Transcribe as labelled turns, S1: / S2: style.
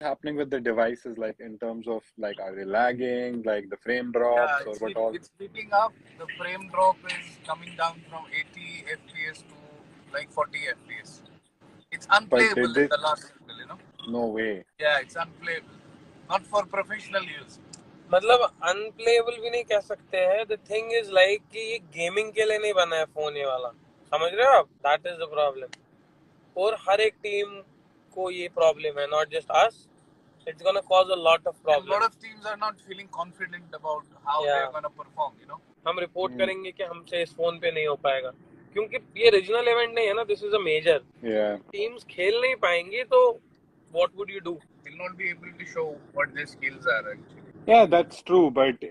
S1: happening with the devices, like in terms of like are they lagging, like the frame drops
S2: Yeah,
S1: or
S2: it's,
S1: what
S2: heat-
S1: all?
S2: it's heating up. The frame drop is coming down from 80 FPS to like 40 FPS. It's unplayable
S1: they-
S2: in the last level, you know.
S1: No way.
S2: Yeah, it's unplayable. Not for professional use.
S3: मतलब unplayable भी नहीं कह सकते हैं the thing is like कि ये gaming के लिए नहीं बना है फोन ये वाला समझ रहे हो आप दैट इज द प्रॉब्लम और हर एक टीम को ये प्रॉब्लम है not just us it's to cause a lot of
S2: And a lot of teams are not feeling confident about how
S3: Yeah.
S2: they're going to perform, you know.
S3: हम report
S1: Hmm.
S3: करेंगे कि हमसे इस phone पे नहीं हो पाएगा क्योंकि ये रीजनल इवेंट नहीं है ना this is a major
S1: Yeah.
S3: Teams खेल नहीं पाएँगे तो what would you do
S2: Will not be able to show what their skills are actually.
S1: Yeah, that's true. But